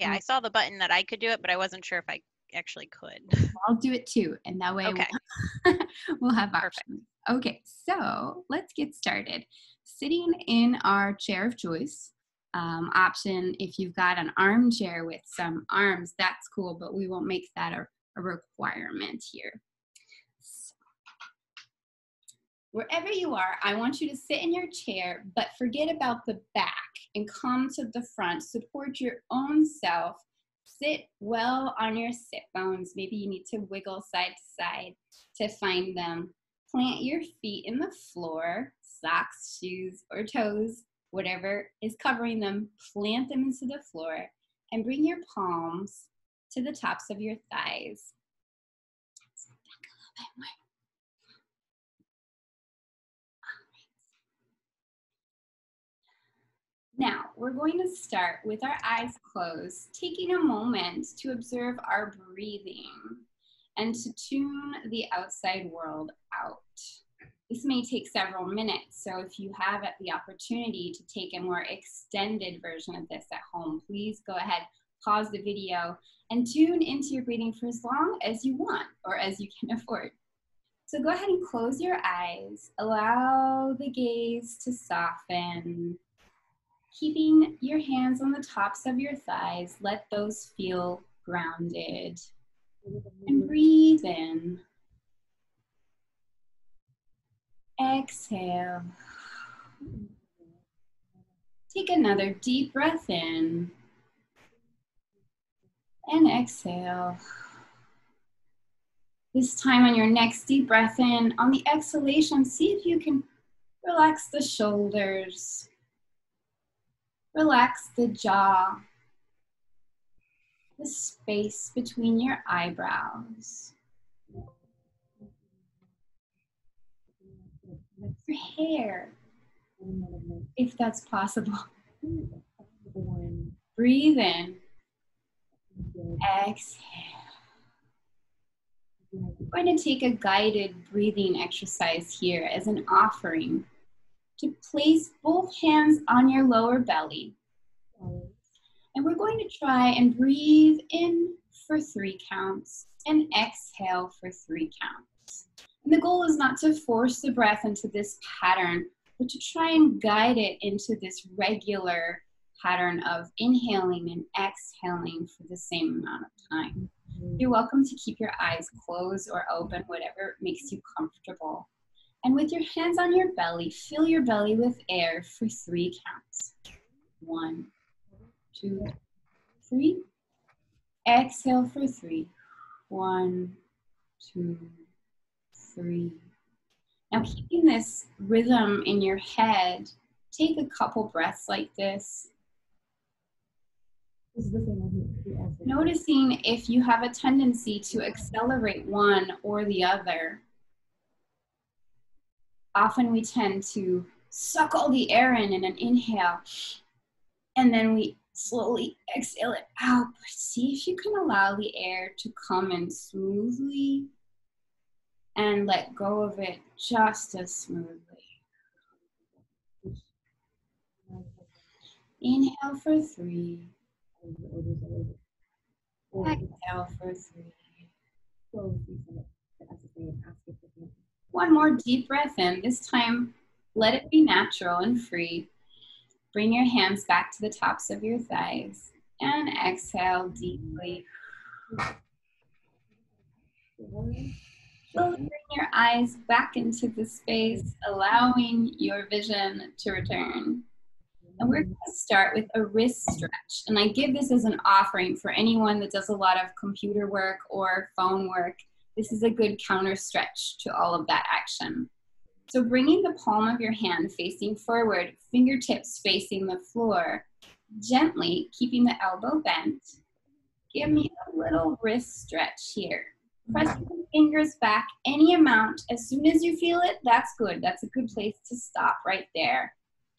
Yeah, I saw the button that I could do it, but I wasn't sure if I actually could. I'll do it too, and that way Okay. we'll, we'll have Perfect. options. Okay, so let's get started. Sitting in our chair of choice, um, option if you've got an armchair with some arms, that's cool, but we won't make that a, a requirement here. So, wherever you are, I want you to sit in your chair, but forget about the back and come to the front. Support your own self. Sit well on your sit bones. Maybe you need to wiggle side to side to find them. Plant your feet in the floor, socks, shoes, or toes, whatever is covering them, plant them into the floor and bring your palms to the tops of your thighs. Back a little bit more. Now, we're going to start with our eyes closed, taking a moment to observe our breathing and to tune the outside world out. This may take several minutes, so if you have the opportunity to take a more extended version of this at home, please go ahead, pause the video, and tune into your breathing for as long as you want or as you can afford. So go ahead and close your eyes, allow the gaze to soften. Keeping your hands on the tops of your thighs, let those feel grounded. And breathe in. Exhale. Take another deep breath in. And exhale. This time on your next deep breath in, on the exhalation, see if you can relax the shoulders, relax the jaw, the space between your eyebrows. Your hair, if that's possible. Breathe in. Exhale. We're going to take a guided breathing exercise here as an offering to place both hands on your lower belly. And we're going to try and breathe in for three counts and exhale for three counts. And the goal is not to force the breath into this pattern, but to try and guide it into this regular pattern of inhaling and exhaling for the same amount of time. You're welcome to keep your eyes closed or open, whatever makes you comfortable. And with your hands on your belly, fill your belly with air for three counts. One, two, three. Exhale for three. One, two, three. Now, keeping this rhythm in your head, take a couple breaths like this. Noticing if you have a tendency to accelerate one or the other. Often we tend to suck all the air in in an inhale, and then we slowly exhale it out. But see if you can allow the air to come in smoothly and let go of it just as smoothly. Inhale for three. Exhale for three. One more deep breath in. This time, let it be natural and free. Bring your hands back to the tops of your thighs and exhale deeply. Slowly bring your eyes back into the space, allowing your vision to return. And we're going to start with a wrist stretch. And I give this as an offering for anyone that does a lot of computer work or phone work. This is a good counter stretch to all of that action. So bringing the palm of your hand facing forward, fingertips facing the floor, gently keeping the elbow bent. Give me a little wrist stretch here. Press mm-hmm. your fingers back any amount. As soon as you feel it, that's good. That's a good place to stop right there.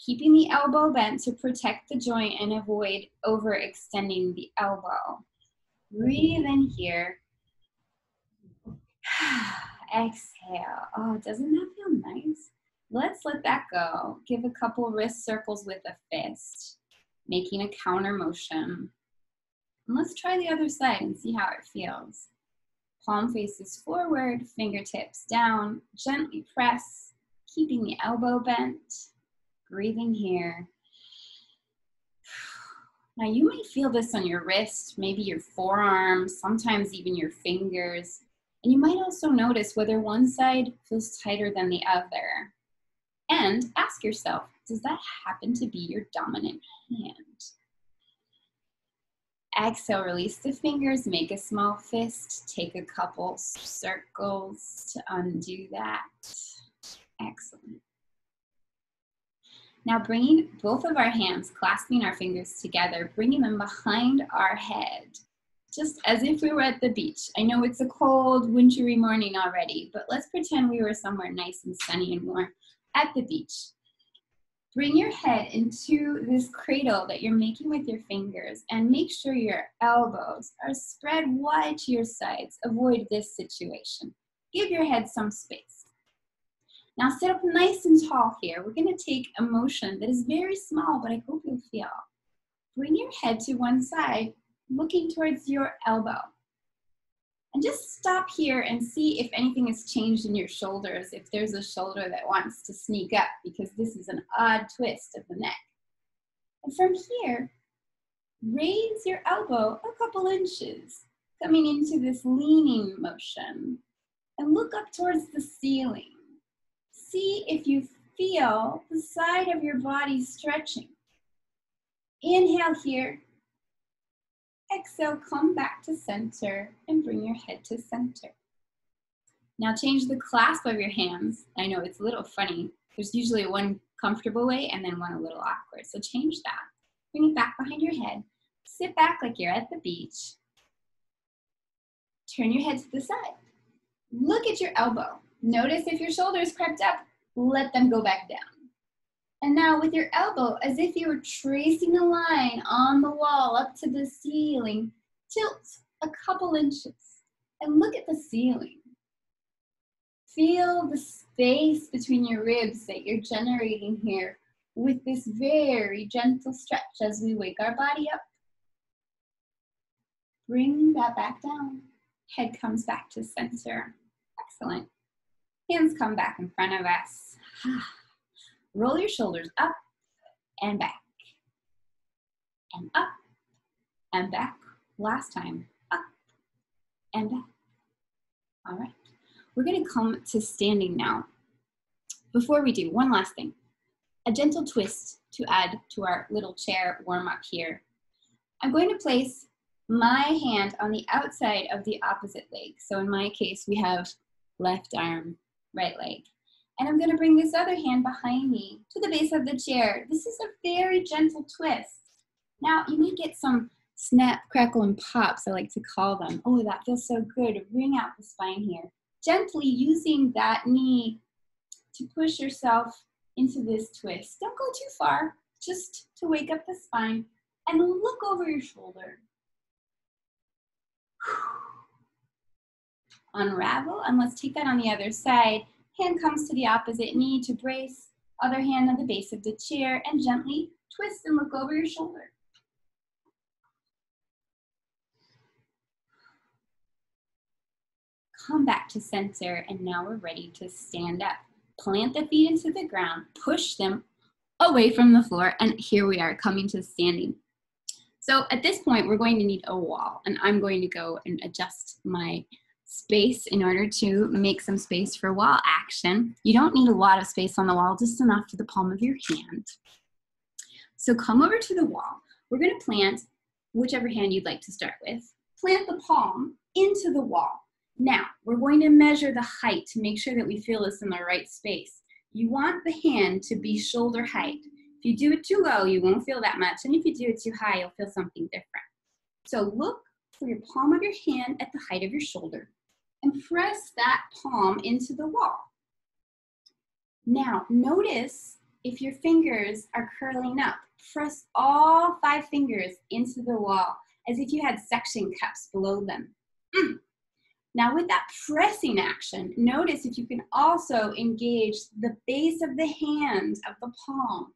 Keeping the elbow bent to protect the joint and avoid overextending the elbow. Breathe in here. Exhale. Oh, doesn't that feel nice? Let's let that go. Give a couple wrist circles with a fist, making a counter motion. And let's try the other side and see how it feels. Palm faces forward, fingertips down, gently press, keeping the elbow bent, breathing here. Now you may feel this on your wrist, maybe your forearm, sometimes even your fingers. And you might also notice whether one side feels tighter than the other. And ask yourself, does that happen to be your dominant hand? Exhale, release the fingers, make a small fist, take a couple circles to undo that. Excellent. Now bringing both of our hands, clasping our fingers together, bringing them behind our head, just as if we were at the beach. I know it's a cold, wintry morning already, but let's pretend we were somewhere nice and sunny and warm at the beach. Bring your head into this cradle that you're making with your fingers and make sure your elbows are spread wide to your sides. Avoid this situation. Give your head some space. Now sit up nice and tall here. We're gonna take a motion that is very small, but I hope you'll feel. Bring your head to one side, looking towards your elbow. And just stop here and see if anything has changed in your shoulders, if there's a shoulder that wants to sneak up, because this is an odd twist of the neck. And from here, raise your elbow a couple inches, coming into this leaning motion. And look up towards the ceiling. See if you feel the side of your body stretching. Inhale here. Exhale, come back to center and bring your head to center. Now change the clasp of your hands. I know it's a little funny. There's usually one comfortable way and then one a little awkward. So change that. Bring it back behind your head. Sit back like you're at the beach. Turn your head to the side. Look at your elbow. Notice if your shoulders crept up, let them go back down. And now with your elbow, as if you were tracing a line on the wall up to the ceiling, tilt a couple inches and look at the ceiling. Feel the space between your ribs that you're generating here with this very gentle stretch as we wake our body up. Bring that back down. Head comes back to center. Excellent. Hands come back in front of us. Ah. Roll your shoulders up and back. And up and back. Last time. Up and back. All right. We're going to come to standing now. Before we do, one last thing. A gentle twist to add to our little chair warm up here. I'm going to place my hand on the outside of the opposite leg. So in my case, we have left arm, right leg. And I'm gonna bring this other hand behind me to the base of the chair. This is a very gentle twist. Now, you may get some snap, crackle, and pops, I like to call them. Oh, that feels so good. Bring out the spine here. Gently using that knee to push yourself into this twist. Don't go too far, just to wake up the spine and look over your shoulder. Unravel, and let's take that on the other side. Hand comes to the opposite knee to brace. Other hand on the base of the chair and gently twist and look over your shoulder. Come back to center and now we're ready to stand up. Plant the feet into the ground, push them away from the floor, and here we are coming to standing. So at this point, we're going to need a wall, and I'm going to go and adjust my space in order to make some space for wall action. You don't need a lot of space on the wall, just enough for the palm of your hand. So come over to the wall. We're gonna plant whichever hand you'd like to start with. Plant the palm into the wall. Now, we're going to measure the height to make sure that we feel this in the right space. You want the hand to be shoulder height. If you do it too low, you won't feel that much. And if you do it too high, you'll feel something different. So look for your palm of your hand at the height of your shoulder and press that palm into the wall. Now, notice if your fingers are curling up, press all five fingers into the wall as if you had suction cups below them. Mm. Now, with that pressing action, notice if you can also engage the base of the hand of the palm.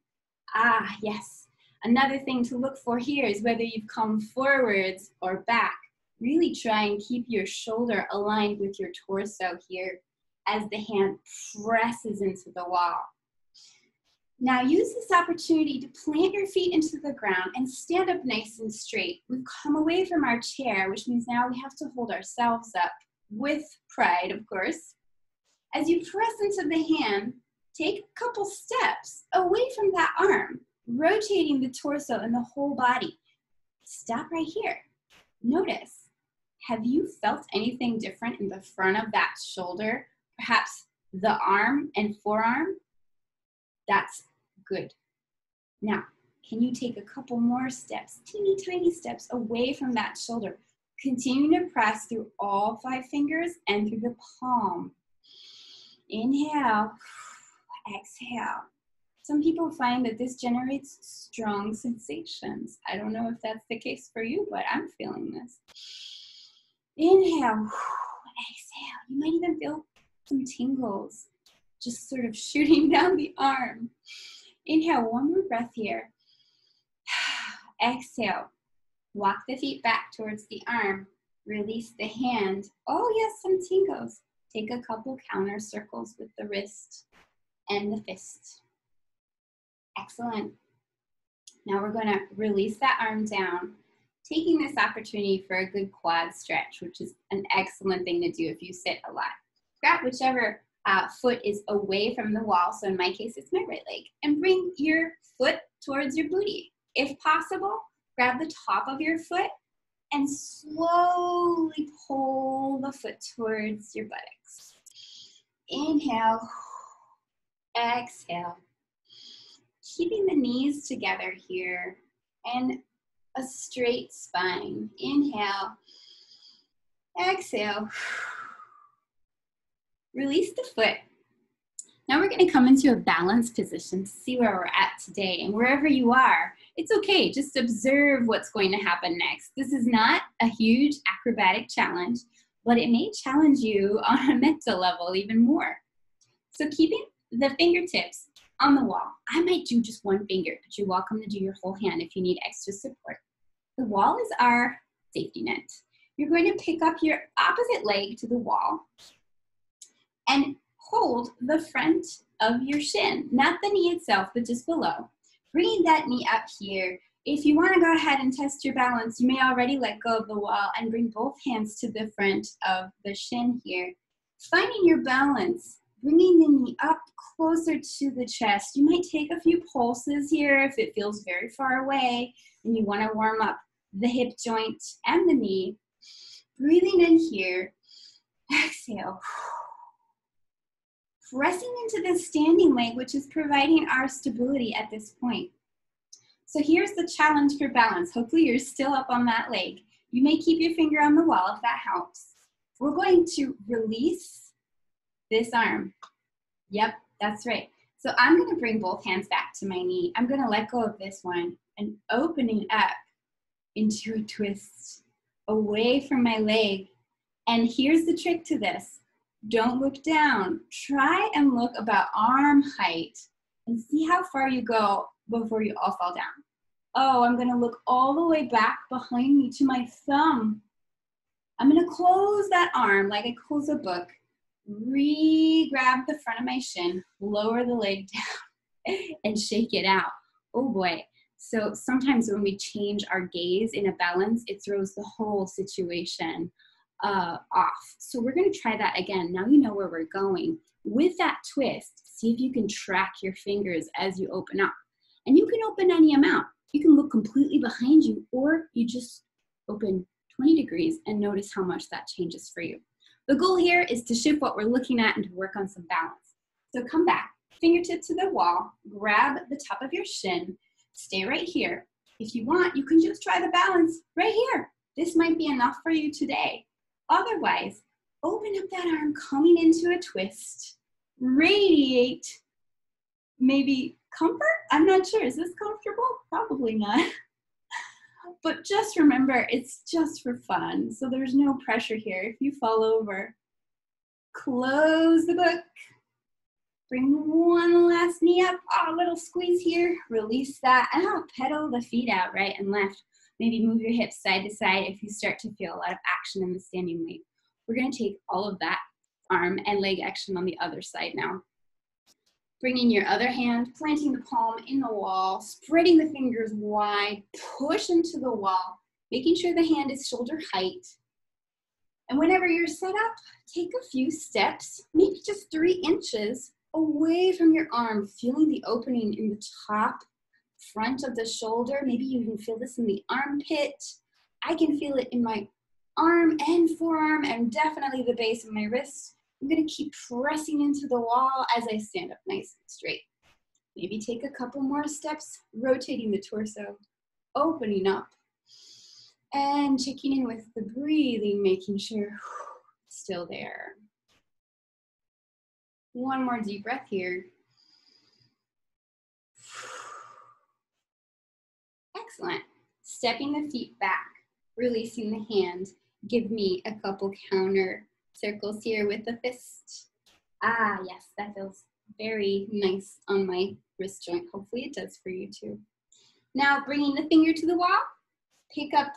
Ah, yes. Another thing to look for here is whether you've come forwards or back. Really try and keep your shoulder aligned with your torso here as the hand presses into the wall. Now use this opportunity to plant your feet into the ground and stand up nice and straight. We've come away from our chair, which means now we have to hold ourselves up with pride, of course. As you press into the hand, take a couple steps away from that arm, rotating the torso and the whole body. Stop right here. Notice, have you felt anything different in the front of that shoulder? Perhaps the arm and forearm? That's good. Now, can you take a couple more steps, teeny tiny steps away from that shoulder? Continue to press through all five fingers and through the palm. Inhale, exhale. Some people find that this generates strong sensations. I don't know if that's the case for you, but I'm feeling this. Inhale, exhale. You might even feel some tingles just sort of shooting down the arm. Inhale, one more breath here. Exhale, walk the feet back towards the arm. Release the hand. Oh, yes, some tingles. Take a couple counter circles with the wrist and the fist. Excellent. Now we're going to release that arm down, taking this opportunity for a good quad stretch, which is an excellent thing to do if you sit a lot. Grab whichever uh, foot is away from the wall. So in my case, it's my right leg. And bring your foot towards your booty. If possible, grab the top of your foot and slowly pull the foot towards your buttocks. Inhale, exhale. Keeping the knees together here and a straight spine. Inhale, exhale. Release the foot. Now we're going to come into a balanced position to see where we're at today. And wherever you are, it's okay. Just observe what's going to happen next. This is not a huge acrobatic challenge, but it may challenge you on a mental level even more. So keeping the fingertips on the wall. I might do just one finger, but you're welcome to do your whole hand if you need extra support. The wall is our safety net. You're going to pick up your opposite leg to the wall and hold the front of your shin, not the knee itself, but just below. Bringing that knee up here. If you want to go ahead and test your balance, you may already let go of the wall and bring both hands to the front of the shin here. Finding your balance, bringing the knee up closer to the chest. You might take a few pulses here if it feels very far away and you want to warm up the hip joint and the knee. Breathing in here, exhale pressing into the standing leg, which is providing our stability at this point. So here's the challenge for balance. Hopefully you're still up on that leg. You may keep your finger on the wall if that helps. We're going to release this arm. Yep, that's right. So I'm gonna bring both hands back to my knee. I'm gonna let go of this one and opening up into a twist away from my leg. And here's the trick to this. Don't look down. Try and look about arm height and see how far you go before you all fall down. Oh, I'm gonna look all the way back behind me to my thumb. I'm gonna close that arm like I close a book, re-grab the front of my shin, lower the leg down, and shake it out. Oh boy. So sometimes when we change our gaze in a balance, it throws the whole situation uh, off. So we're going to try that again. Now you know where we're going. With that twist, see if you can track your fingers as you open up. And you can open any amount. You can look completely behind you, or you just open 20 degrees and notice how much that changes for you. The goal here is to shift what we're looking at and to work on some balance. So come back, fingertip to the wall, grab the top of your shin, stay right here. If you want, you can just try the balance right here. This might be enough for you today. Otherwise, open up that arm coming into a twist, radiate maybe comfort. I'm not sure. Is this comfortable? Probably not. but just remember, it's just for fun. So there's no pressure here. If you fall over, close the book, Bring one last knee up. Oh, a little squeeze here. Release that. And I'll pedal the feet out right and left. Maybe move your hips side to side if you start to feel a lot of action in the standing leg. We're gonna take all of that arm and leg action on the other side now. Bringing your other hand, planting the palm in the wall, spreading the fingers wide, push into the wall, making sure the hand is shoulder height. And whenever you're set up, take a few steps, maybe just three inches away from your arm, feeling the opening in the top front of the shoulder. Maybe you can feel this in the armpit. I can feel it in my arm and forearm and definitely the base of my wrist. I'm gonna keep pressing into the wall as I stand up nice and straight. Maybe take a couple more steps, rotating the torso, opening up, and checking in with the breathing, making sure still there. One more deep breath here. Excellent. Stepping the feet back, releasing the hand. Give me a couple counter circles here with the fist. Ah, yes, that feels very nice on my wrist joint. Hopefully it does for you too. Now bringing the finger to the wall, pick up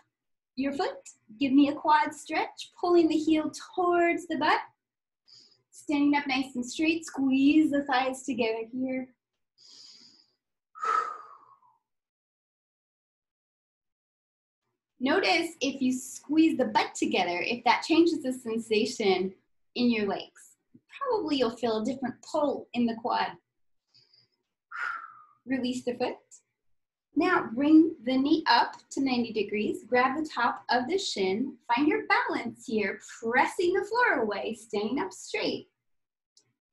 your foot, give me a quad stretch, pulling the heel towards the butt. Standing up nice and straight, squeeze the thighs together here. Notice if you squeeze the butt together, if that changes the sensation in your legs. Probably you'll feel a different pull in the quad. Release the foot. Now bring the knee up to 90 degrees, grab the top of the shin, find your balance here, pressing the floor away, standing up straight.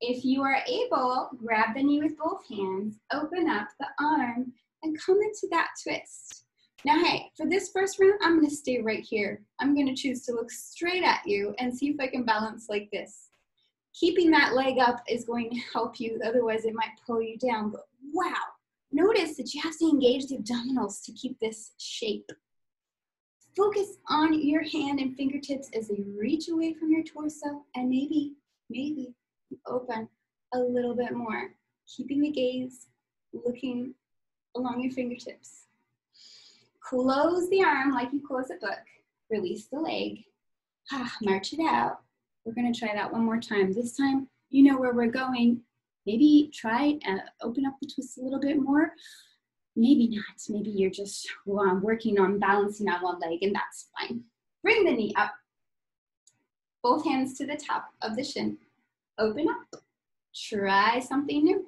If you are able, grab the knee with both hands, open up the arm, and come into that twist. Now, hey, for this first round, I'm gonna stay right here. I'm gonna choose to look straight at you and see if I can balance like this. Keeping that leg up is going to help you, otherwise it might pull you down, but wow. Notice that you have to engage the abdominals to keep this shape. Focus on your hand and fingertips as they reach away from your torso and maybe, maybe open a little bit more, keeping the gaze looking along your fingertips. Close the arm like you close a book. Release the leg. Ah, march it out. We're gonna try that one more time. This time, you know where we're going. Maybe try and open up the twist a little bit more. Maybe not. Maybe you're just well, working on balancing on one leg and that's fine. Bring the knee up. Both hands to the top of the shin. Open up. Try something new.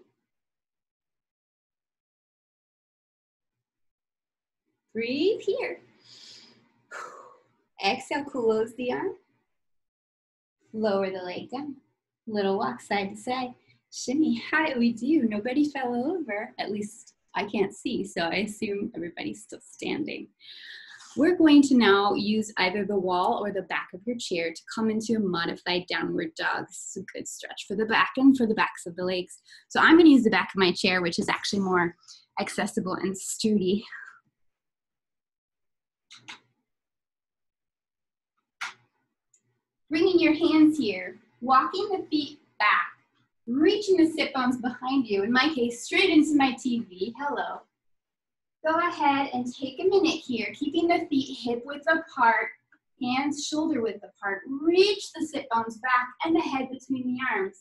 Breathe here. Exhale, close the arm. Lower the leg down. Little walk side to side. Shimmy, how did we do? Nobody fell over. At least I can't see, so I assume everybody's still standing. We're going to now use either the wall or the back of your chair to come into a modified downward dog. This is a good stretch for the back and for the backs of the legs. So I'm gonna use the back of my chair, which is actually more accessible and sturdy. Bringing your hands here, walking the feet back, reaching the sit bones behind you, in my case, straight into my TV. Hello. Go ahead and take a minute here, keeping the feet hip width apart, hands shoulder width apart. Reach the sit bones back and the head between the arms.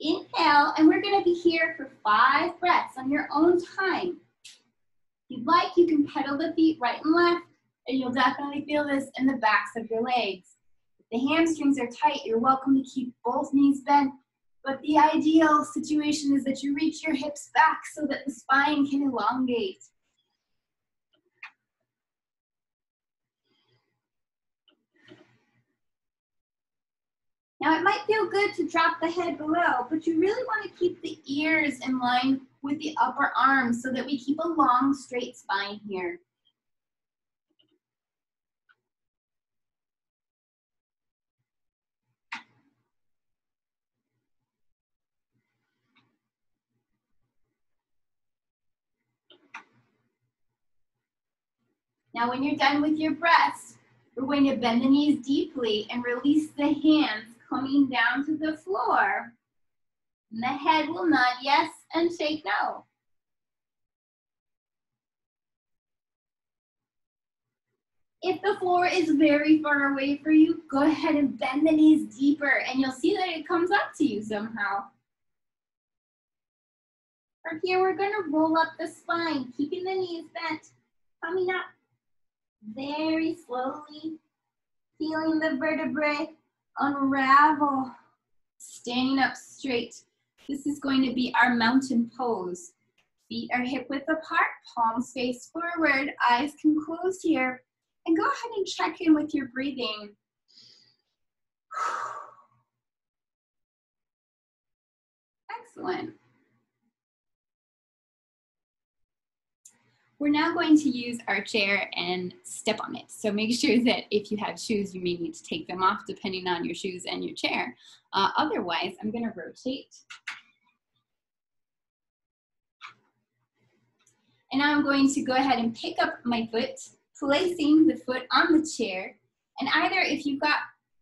Inhale, and we're gonna be here for five breaths on your own time. If you'd like, you can pedal the feet right and left, and you'll definitely feel this in the backs of your legs. If the hamstrings are tight, you're welcome to keep both knees bent, but the ideal situation is that you reach your hips back so that the spine can elongate. Now it might feel good to drop the head below, but you really want to keep the ears in line with the upper arms so that we keep a long straight spine here. Now when you're done with your breaths, we're going to bend the knees deeply and release the hands coming down to the floor. And the head will nod yes and shake no. If the floor is very far away for you, go ahead and bend the knees deeper and you'll see that it comes up to you somehow. From here, we're gonna roll up the spine, keeping the knees bent, coming up very slowly, feeling the vertebrae unravel, standing up straight. This is going to be our mountain pose. Feet are hip width apart, palms face forward, eyes can close here. And go ahead and check in with your breathing. Excellent. We're now going to use our chair and step on it. So make sure that if you have shoes, you may need to take them off depending on your shoes and your chair. Uh, otherwise, I'm gonna rotate. And now I'm going to go ahead and pick up my foot, placing the foot on the chair. And either if you've got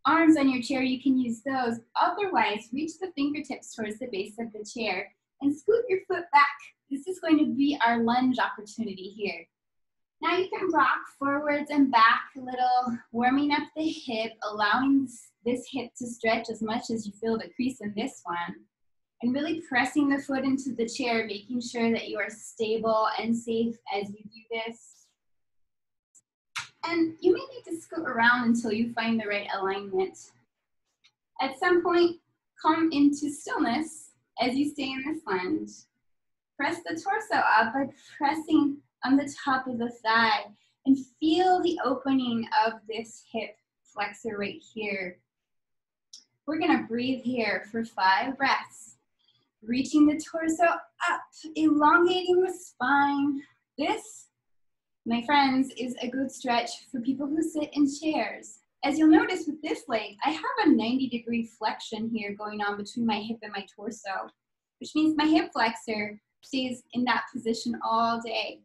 arms on your chair, you can use those. Otherwise, reach the fingertips towards the base of the chair and scoot your foot back this is going to be our lunge opportunity here. Now you can rock forwards and back a little, warming up the hip, allowing this hip to stretch as much as you feel the crease in this one. And really pressing the foot into the chair, making sure that you are stable and safe as you do this. And you may need to scoot around until you find the right alignment. At some point, come into stillness as you stay in this lunge. Press the torso up by pressing on the top of the thigh and feel the opening of this hip flexor right here. We're gonna breathe here for five breaths. Reaching the torso up, elongating the spine. This, my friends, is a good stretch for people who sit in chairs. As you'll notice with this leg, I have a 90 degree flexion here going on between my hip and my torso, which means my hip flexor stays in that position all day.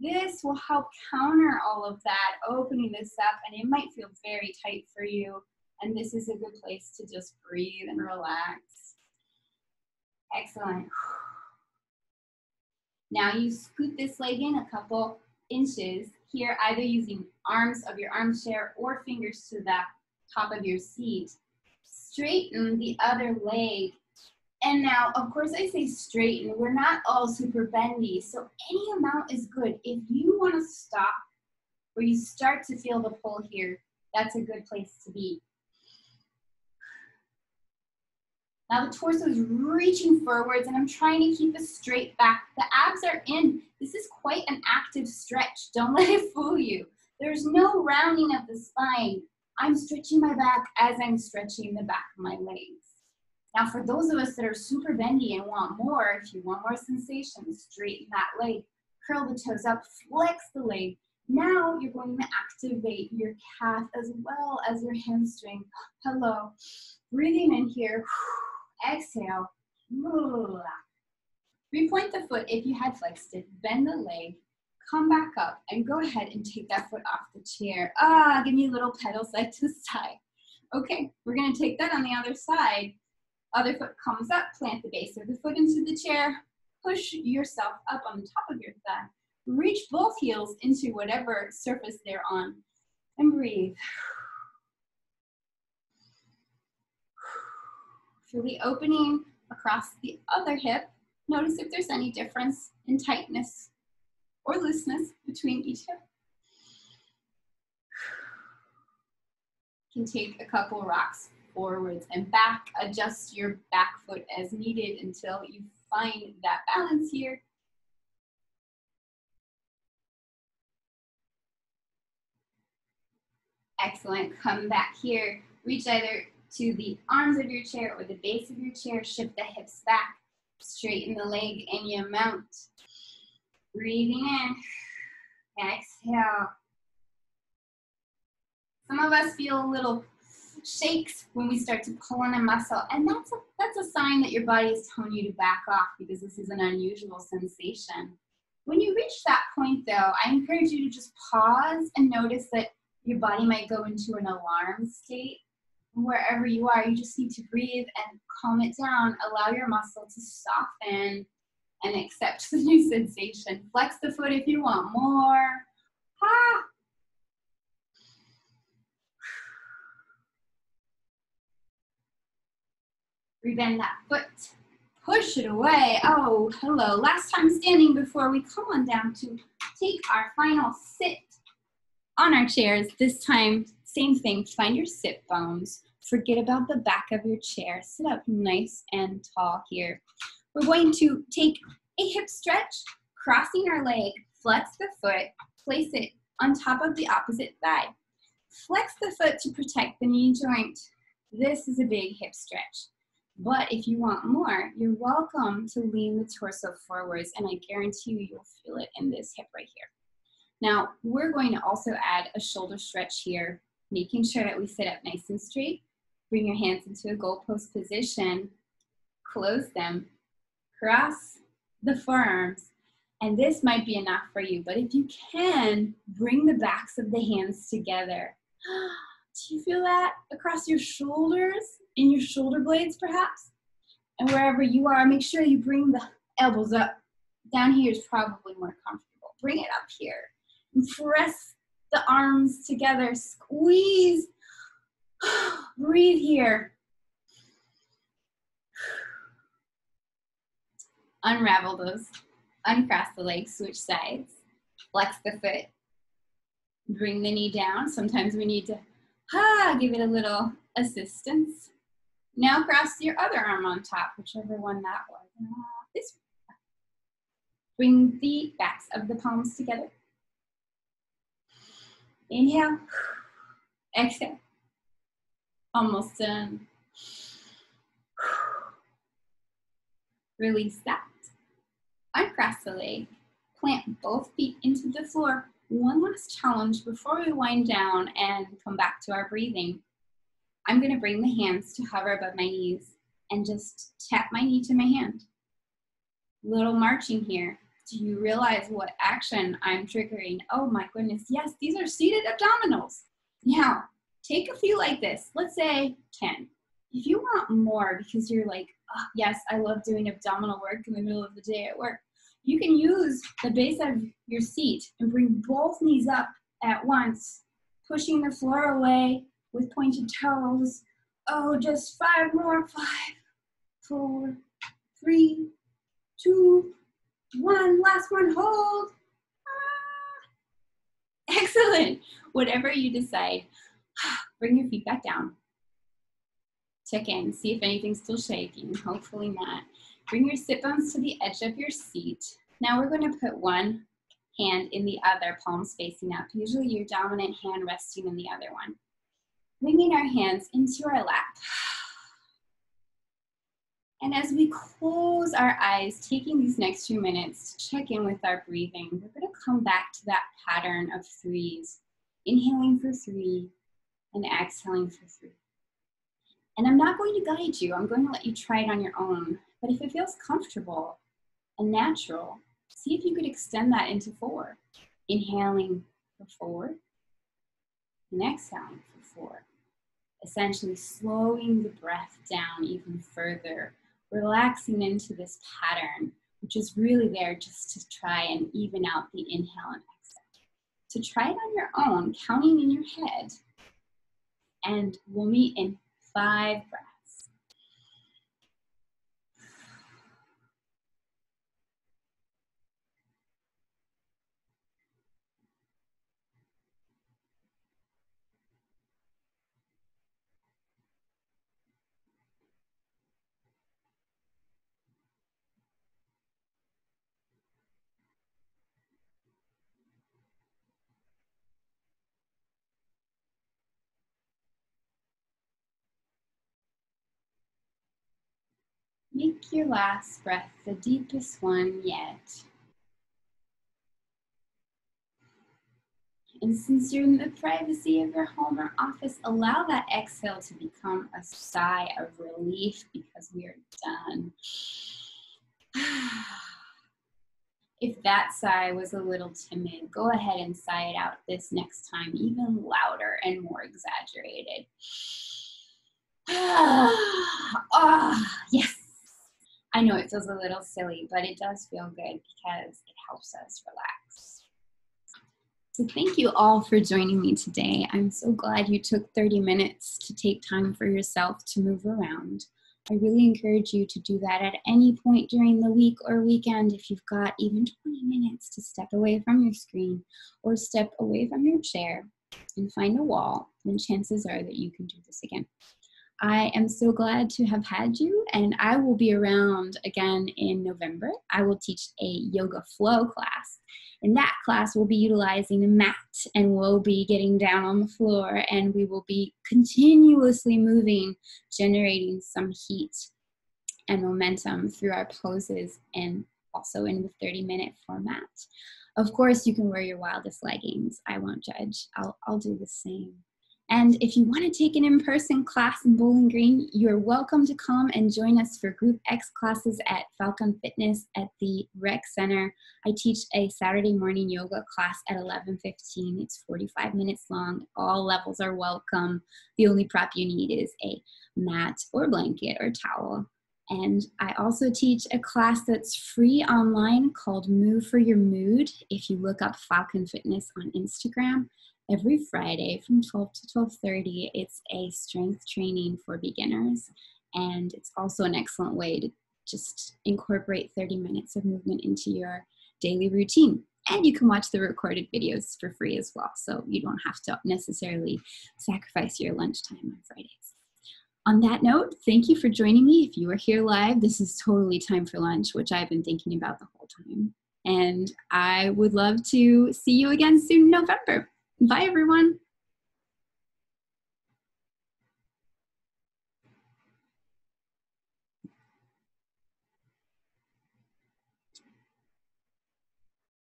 This will help counter all of that, opening this up, and it might feel very tight for you. And this is a good place to just breathe and relax. Excellent. Now you scoot this leg in a couple inches here, either using arms of your armchair or fingers to the top of your seat. Straighten the other leg and now, of course, I say straighten. We're not all super bendy, so any amount is good. If you want to stop or you start to feel the pull here, that's a good place to be. Now the torso is reaching forwards and I'm trying to keep a straight back. The abs are in. This is quite an active stretch. Don't let it fool you. There's no rounding of the spine. I'm stretching my back as I'm stretching the back of my legs. Now, for those of us that are super bendy and want more, if you want more sensation, straighten that leg, curl the toes up, flex the leg. Now you're going to activate your calf as well as your hamstring. Hello. Breathing in here. Exhale. Repoint the foot if you had flexed it. Bend the leg. Come back up and go ahead and take that foot off the chair. Ah, give me a little pedal side to side. Okay, we're gonna take that on the other side. Other foot comes up, plant the base of the foot into the chair, push yourself up on the top of your thigh. Reach both heels into whatever surface they're on and breathe. Feel the opening across the other hip. Notice if there's any difference in tightness or looseness between each hip. You can take a couple rocks forwards and back. Adjust your back foot as needed until you find that balance here. Excellent. Come back here. Reach either to the arms of your chair or the base of your chair. Shift the hips back. Straighten the leg and you mount. Breathing in. Exhale. Some of us feel a little shakes when we start to pull on a muscle. And that's a, that's a sign that your body is telling you to back off because this is an unusual sensation. When you reach that point though, I encourage you to just pause and notice that your body might go into an alarm state. wherever you are, you just need to breathe and calm it down. Allow your muscle to soften and accept the new sensation. Flex the foot if you want more. Ah. Rebend that foot. Push it away. Oh, hello. Last time standing before we come on down to take our final sit on our chairs. This time, same thing. Find your sit bones. Forget about the back of your chair. Sit up nice and tall here. We're going to take a hip stretch, crossing our leg, flex the foot, place it on top of the opposite thigh. Flex the foot to protect the knee joint. This is a big hip stretch. But if you want more, you're welcome to lean the torso forwards, and I guarantee you, you'll feel it in this hip right here. Now, we're going to also add a shoulder stretch here, making sure that we sit up nice and straight. Bring your hands into a goalpost position, close them, cross the forearms, and this might be enough for you, but if you can, bring the backs of the hands together. Do you feel that across your shoulders? in your shoulder blades perhaps. And wherever you are, make sure you bring the elbows up. Down here is probably more comfortable. Bring it up here. And press the arms together. Squeeze. Breathe here. Unravel those. Uncross the legs, switch sides. Flex the foot. Bring the knee down. Sometimes we need to ah, give it a little assistance. Now cross your other arm on top, whichever one that was. This. Bring the backs of the palms together. Inhale. Exhale. Almost done. Release that. Uncross the leg. Plant both feet into the floor. One last challenge before we wind down and come back to our breathing. I'm going to bring the hands to hover above my knees and just tap my knee to my hand. Little marching here. Do you realize what action I'm triggering? Oh my goodness, yes, these are seated abdominals. Now, take a few like this. Let's say 10. If you want more because you're like, oh, yes, I love doing abdominal work in the middle of the day at work, you can use the base of your seat and bring both knees up at once, pushing the floor away with pointed toes. Oh, just five more. Five, four, three, two, one. Last one. Hold. Ah. Excellent. Whatever you decide, bring your feet back down. Check in, see if anything's still shaking. Hopefully not. Bring your sit bones to the edge of your seat. Now we're going to put one hand in the other, palms facing up. Usually your dominant hand resting in the other one bringing our hands into our lap. And as we close our eyes, taking these next few minutes to check in with our breathing, we're going to come back to that pattern of threes. Inhaling for three and exhaling for three. And I'm not going to guide you, I'm going to let you try it on your own. But if it feels comfortable and natural, see if you could extend that into four. Inhaling for four and exhaling for four essentially slowing the breath down even further, relaxing into this pattern, which is really there just to try and even out the inhale and exhale. To try it on your own, counting in your head, and we'll meet in five breaths. Make your last breath the deepest one yet. And since you're in the privacy of your home or office, allow that exhale to become a sigh of relief because we are done. If that sigh was a little timid, go ahead and sigh it out this next time, even louder and more exaggerated. Ah, oh, yes. I know it feels a little silly, but it does feel good because it helps us relax. So, thank you all for joining me today. I'm so glad you took 30 minutes to take time for yourself to move around. I really encourage you to do that at any point during the week or weekend if you've got even 20 minutes to step away from your screen or step away from your chair and find a wall, then chances are that you can do this again. I am so glad to have had you, and I will be around again in November. I will teach a yoga flow class. In that class, we'll be utilizing a mat and we'll be getting down on the floor and we will be continuously moving, generating some heat and momentum through our poses and also in the 30 minute format. Of course, you can wear your wildest leggings. I won't judge. I'll, I'll do the same. And if you want to take an in person class in Bowling Green, you're welcome to come and join us for Group X classes at Falcon Fitness at the Rec Center. I teach a Saturday morning yoga class at 11:15. It's 45 minutes long. All levels are welcome. The only prop you need is a mat or blanket or towel. And I also teach a class that's free online called Move for Your Mood. If you look up Falcon Fitness on Instagram, every Friday from 12 to 12:30. It's a strength training for beginners and it's also an excellent way to just incorporate 30 minutes of movement into your daily routine. And you can watch the recorded videos for free as well, so you don't have to necessarily sacrifice your lunchtime on Fridays. On that note, thank you for joining me. If you are here live, this is totally time for lunch, which I've been thinking about the whole time. And I would love to see you again soon in November. Bye, everyone.